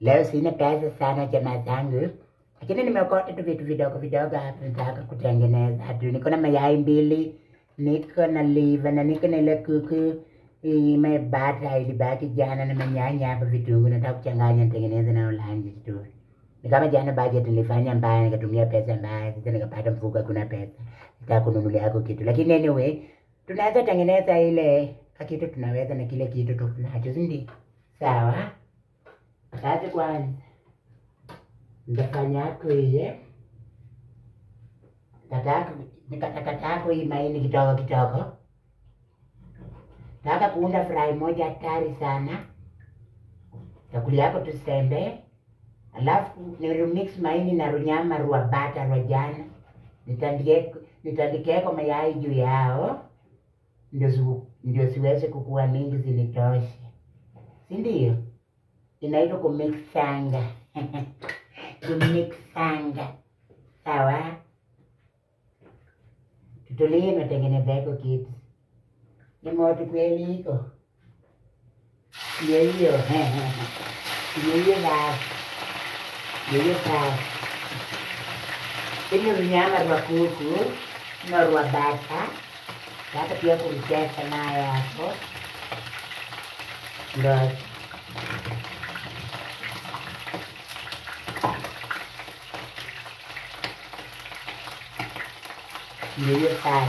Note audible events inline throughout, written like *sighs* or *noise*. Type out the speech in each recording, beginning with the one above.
Leo sina pesa sana jamaa zangu, lakini nimeokota tu vitu vidogo vidogo hapa nataka kutengeneza tu. Niko na mayai mbili, niko na liver na niko na ile kuku imebata ilibaki jana na manyanya hapa vitunguu, nataka kuchanganya nitengeneze na ulanji tu. Ni kama jana budget nilifanya mbaya, nikatumia pesa mbaya, sasa nikapata mfuko kuna pesa, nataka kununulia yako kitu, lakini anyway tunaweza tengeneza ile kitu tunaweza na kile kitu tunacho, si ndio? Sawa. Sasa kwanza ndafanya yako ile hii maini kidogo kidogo. taka kuunda fry moja hatari sana, Chakuli yako tusembe, alafu nirumix maini na runyama rwa bata rwa jana, nitandikeko mayai juu yao. Ndio siweze kukua mingi zinitoshe, si ndio? Inaitwa kumixanga kumixanga, sawa. Tutulie, natengeneza iko kitu ni moto kweli iko ndio hiyo ndio hiyo basi, ndio hiyo basi. Ili runyama rwa kuku na rwa bata hata pia kulicheza naye hapo ndo ndio dưới điện tài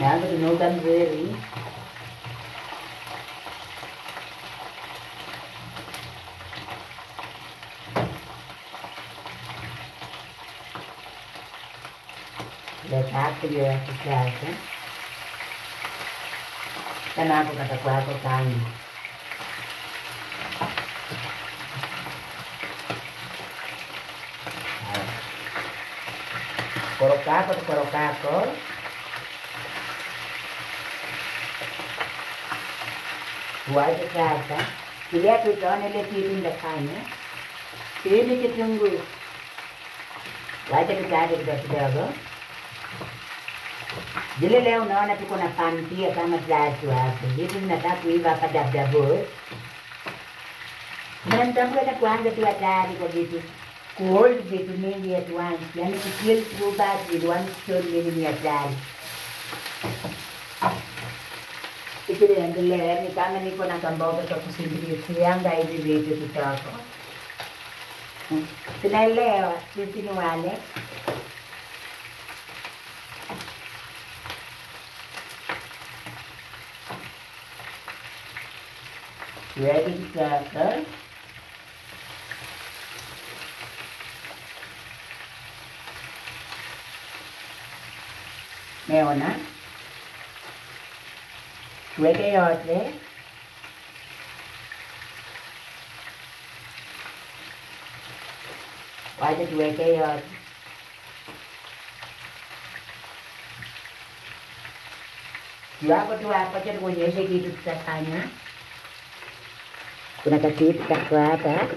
ഞാനൊരു വിനോദം കയറി കാത്തിരിയാക്കി ഞാൻ നമുക്ക് കട്ടക്ലാക്കൊക്കെ കാണുന്നു capa para colocar agora. Pode ficar, tá? Ele é pitona, ele é filhinho da carne. Ele de tungu. Vai ter que dar de dessa Dile leo naona tuko na familia kama tatu hapo. Vitu nataka hivi hapa não Mnamtambua na kuanza tu hatari kwa vitu. gold between the advance, then it will go back with one stone within advance. Itu dia yang gelar, ni kami ni pun akan bawa ke toko sendiri, siang dah ini beda tu toko. Kena lewat, cuci nuale. Ready to go. 매워나 되게 여세 와이드 되게 여세 Jual apa cerita ni segitu katanya. Kuna kakit kakwata.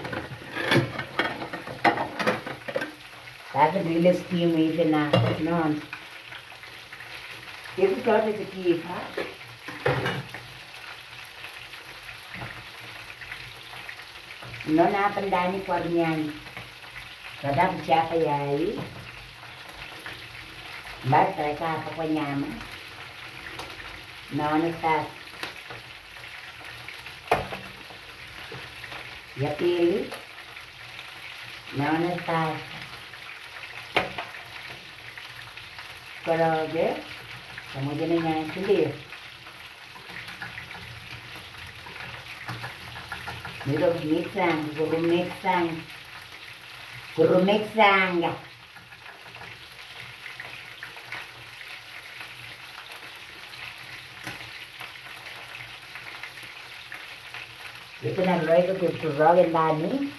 Tapi bilis kimi na non. Tempo todo rezeki, Pak. Nona pendani kuarnyan. Kadang siapa yai? Mbak mereka apa nyama? Nona tas. Ya pilih. Nona tas. Kalau dia 어머니는 근데 Mirog mixang, guru mixang, guru mixang. Ito na loy ko tuturo ang dani.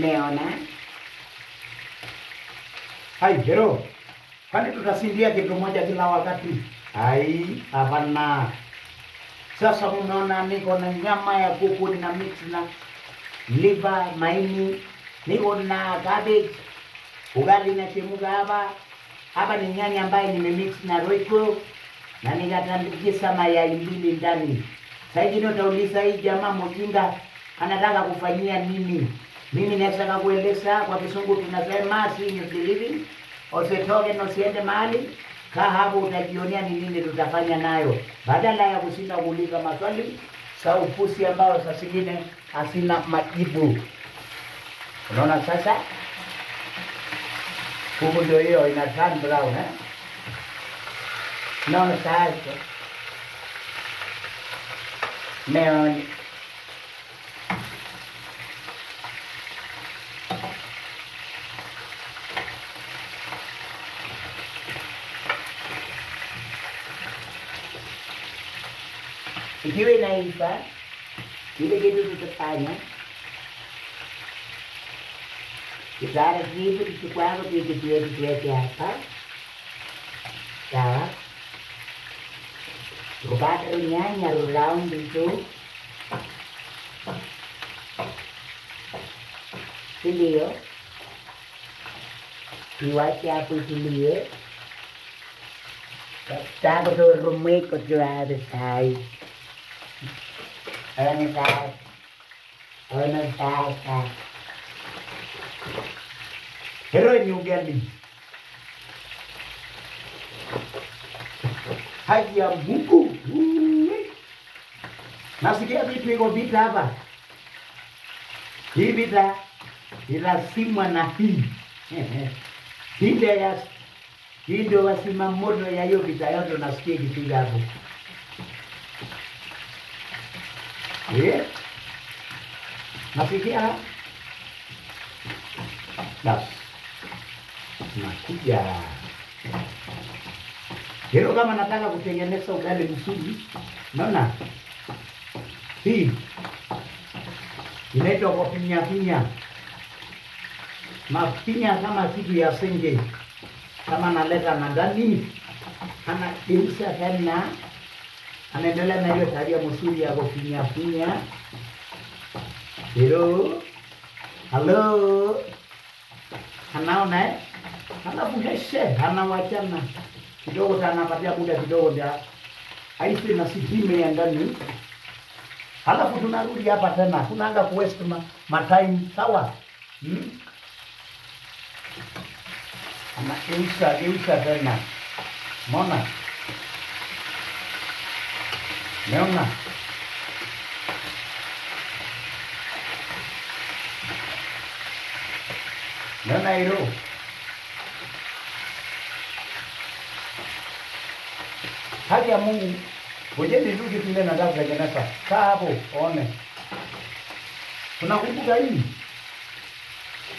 Meona? Hai Jero, kwani tutasindia kitu moja kila wakati? Hai, hapana. Sasa mnaona niko na nyama ya kuku na mix na liver, maini, niko na cabbage, ugali na chemuga hapa. Hapa ni nyanya ambaye nimemix na roiko na nikatandikisa mayai mbili ndani. Saa ndio utauliza hii jamaa mjinga anataka kufanyia nini? Mimi nataka kueleza kwa kisungu tunasema senior living, usitoke na usiende mahali, kaa hapo utajionea ni nini tutafanya nayo, badala ya kushinda kuuliza maswali sa upusi ambayo saa zingine hasina majibu. Unaona sasa, huku ndio hiyo ina turn brown eh? Unaona sasa Direnaifa ilagay dito sa kanya. Usar as livros de quadro de Deus de Etiapa. Tá? Rubat runya nya rulaun dito. Siliyo. Iwa siya po siliyo. Tapos rumit ko siya sa tayo. Haki ya Mungu. Nasikia vitu iko vita hapa. Hii vita na hii. Hii ndio ya hii ndio ya hiyo vita yote nasikia hapo. Eh? Nafikia basi, nakuja hilo. Kama nataka kutengeneza ugali mzuri, naona hii inaitwa kwa pinya pinya, mapinya kama kitu ya senge, kama naleta na ndani anageuza tena anaendelea na hiyo tabia mzuri ya kufinya finya. Hello, hello, anaona eh? Halafu keshe anawachana kidogo, tanapatia muda kidogo, ndio aisi na sitime ya ndani, halafu tunarudi hapa tena, tunaanga kuwaste ma, ma time. Sawa, hmm? Anageuza geuza tena, mona Meona? Leona iru. Haki ya Mungu, ngojeni tu kitu ile nataka kutengeneza. Kaa hapo one. Tunakumbuka hii.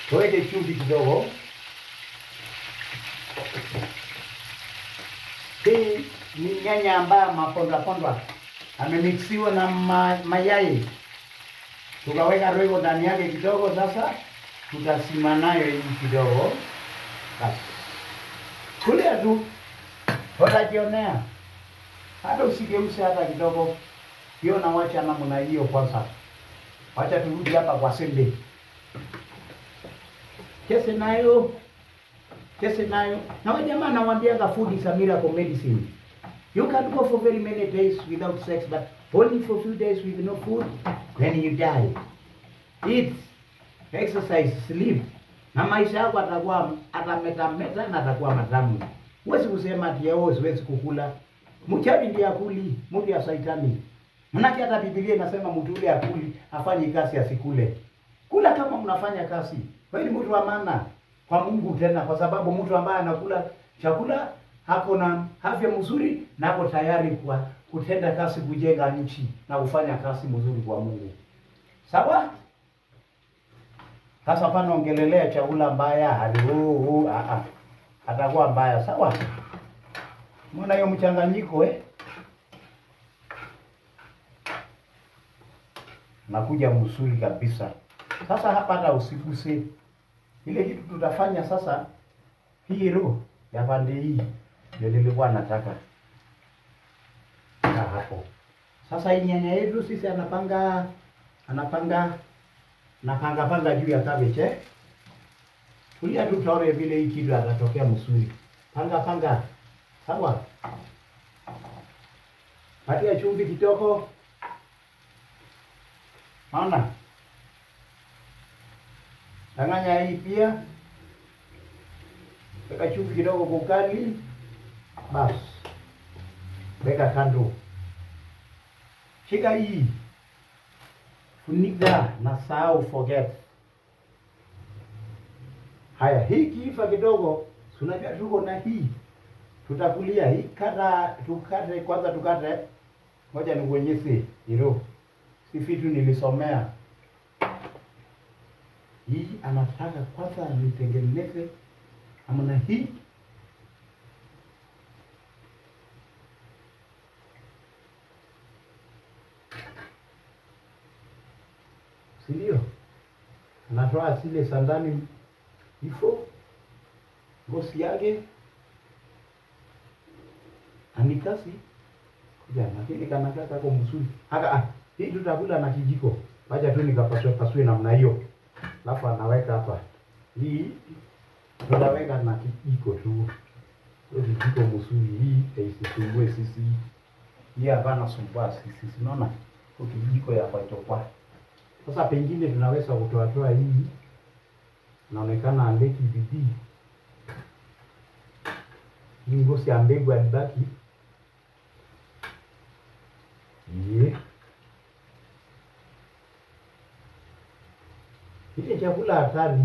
Tuweke chumvi kidogo. Hii ni nyanya ambayo mapondwa pondwa amemixiwa na ma, mayai tukaweka roiko ndani yake kidogo. Sasa tutasima nayo hii kidogo, basi kulia tu, utajionea hata usigeuse hata kidogo. Hiyo nawacha namna hiyo kwanza. Wacha turudi hapa kwa sembe, kese nayo kese nayo na wajamaa, nawambiaga food is a miracle medicine. You can go for very many days without sex, but only for a few days with no food, then you die. Eat, exercise, sleep, na maisha yako atakuwa atametameta na atakuwa matamu. Huwezi kusema ati yeye siwezi kukula. Mchawi ndiye akuli, mtu ya saitani. Manake hata Biblia inasema mtu yule akuli afanye kazi asikule. Kula kama mnafanya kazi. Wewe ni mtu wa maana kwa Mungu tena, kwa sababu mtu ambaye anakula chakula hako na afya mzuri na ako tayari kwa kutenda kazi kujenga nchi na kufanya kazi mzuri kwa Mungu. Sawa? Sasa pana ongelelea chakula mbaya huu a a atakuwa mbaya, sawa? Mbona hiyo mchanganyiko eh? Nakuja mzuri kabisa. Sasa hapa hata usiguse ile kitu tutafanya sasa, hii roho ya pande hii ndio nilikuwa nataka na hapo, Sasa nyanya yetu sisi anapanga anapanga napanga panga juu ya cabbage eh. Tulia tu tuone vile hii kitu atatokea mzuri. Panga panga. Sawa? Patia chumvi kitoko maana Tanganya hii pia. Weka chumvi kidogo kwa ukali. Bas. Weka kando. Shika hii. Funika na sahau forget. Haya, hii kiiva kidogo, tunajua unajua tuko na hii. Tutakulia hii kata, tukate kwanza tukate. Ngoja nikuonyeshe hilo. Si vitu nilisomea. Hii anataka kwanza nitengeneze amna hii. Si ndio? Anatoa zile sandani hivyo ngozi yake anikasi. Kuja lakini kanakaa kako mzuri. Haka ah, hii tutakula na kijiko. Wacha tu nikapasue pasue namna hiyo. Alafu anaweka hapa. Hii tutaweka na kijiko tu. Kijiko mzuri hii haisisumbue sisi. Hii hapana sumbua sisi hiyo kijiko ya kwachokwa sasa pengine tunaweza kutoatoa hii. Naonekana andeki bidii. Hii ngozi ya mbegu alibaki ye. Ile chakula hatari.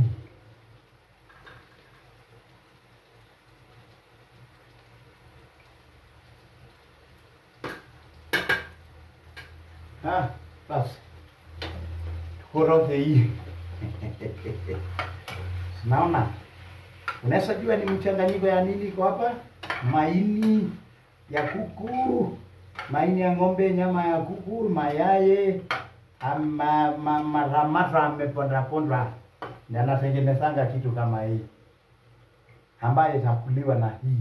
Ah, tukoroge hii naona. Unaweza jua ni mchanganyiko ya nini iko hapa? Maini ya kuku maini ya ng'ombe nyama ya kuku mayaye ama ma, maramata ameponda ponda. Na anatengenezanga kitu kama hii ambaye itakuliwa na hii.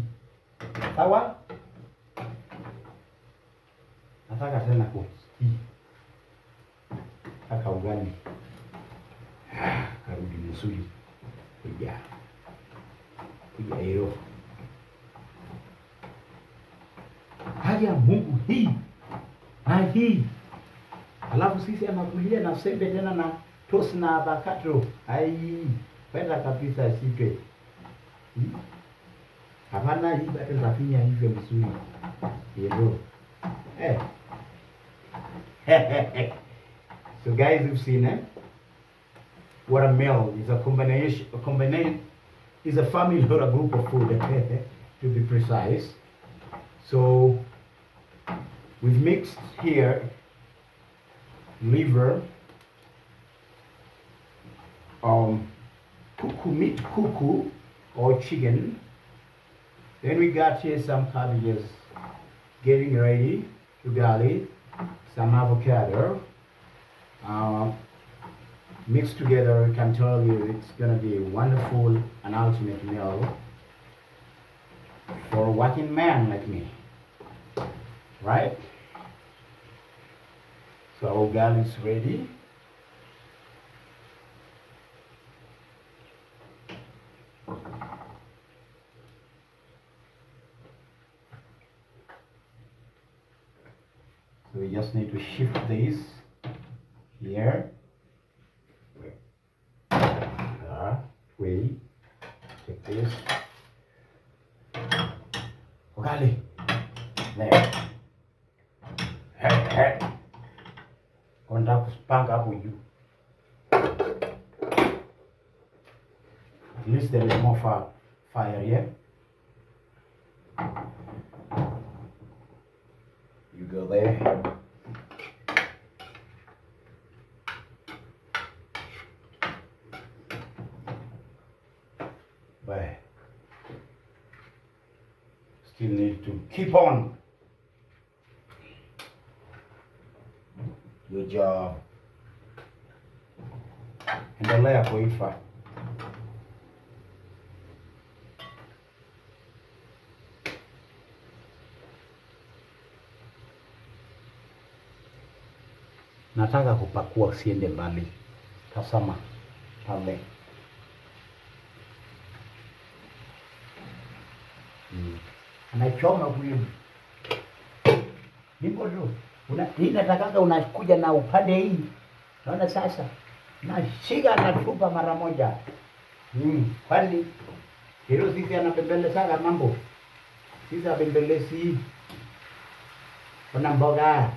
Sawa? Nataka tena ku Ah, *sighs* karudi mzuri kuja. Kuja hiyo haya Mungu hii. Na hii. Alafu sisi anakulia na sembe tena na tos na avocado. Ai penda kabisa sipe Hmm? hapana hii bado nafinya hivyo mzuri hilo eh *laughs* so guys you've seen it what a meal. Is a combination a combination is a family *laughs* or a group of food *laughs* to be precise. So we've mixed here liver um cuckoo meat cuckoo or chicken. Then we got here some cabbages. Getting ready to garlic some avocado uh, mixed together, I can tell you it's gonna be a wonderful and ultimate meal for a working man like me. Right? So our garlic is ready. So we just need to shift this here. Uh, wait. Take this. Ugali. There. Kwenda kupanga hapo juu. At least there is more fire, fire here. Still need to keep on. your job. Endelea kuifa. nataka kupakua usiende mbali. Tazama pale. Mm. Anachoma kuyumu Ndipo tu. Una hii natakanga unakuja na upande hii. Naona sasa. Nashika natupa mara moja. Mm. Kwani hilo sisi sana mambo. Sisi apembelesi, Kuna mboga.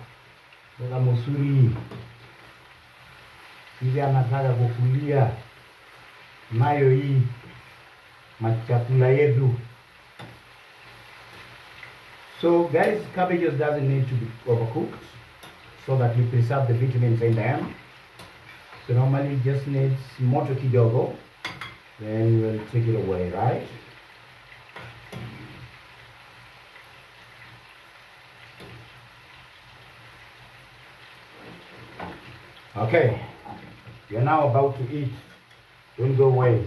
Mboga musuri. Sisi anataka kukulia nayo hii machakula yetu. So guys, cabbages doesn't need to be overcooked so that you preserve the vitamins in them. So normally it just needs moto kidogo, then we'll take it away, right? Okay, you're now about to eat. Don't go away.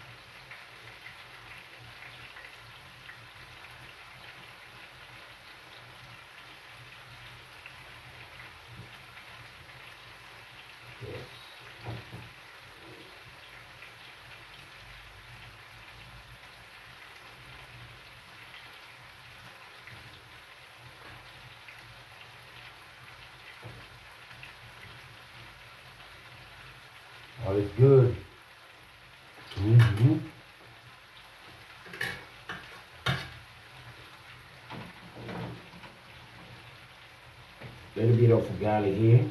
Is good. Mm-hmm. Little bit of garlic here.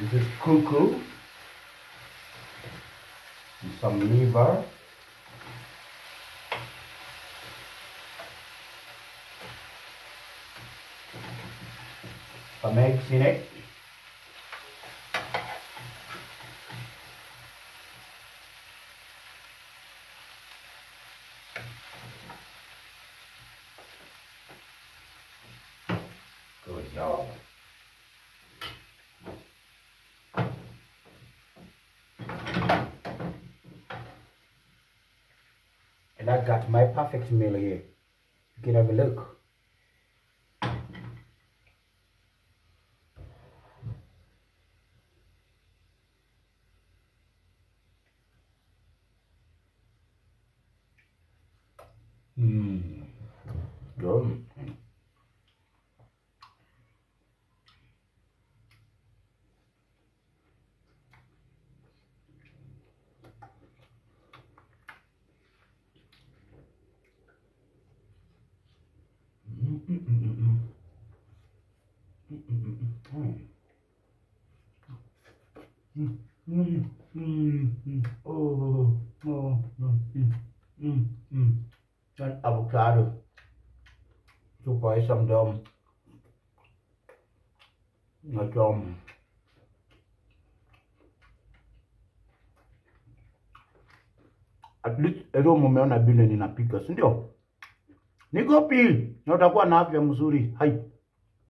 This is cuckoo. Some liver. Some eggs in it. Good job. And I got my perfect meal here. You can have a look. An avocado. Super ist am Daumen. Na Daumen. At least leo mumeona vile ninapika, si ndio? Niko pili na utakuwa na afya mzuri. Hai.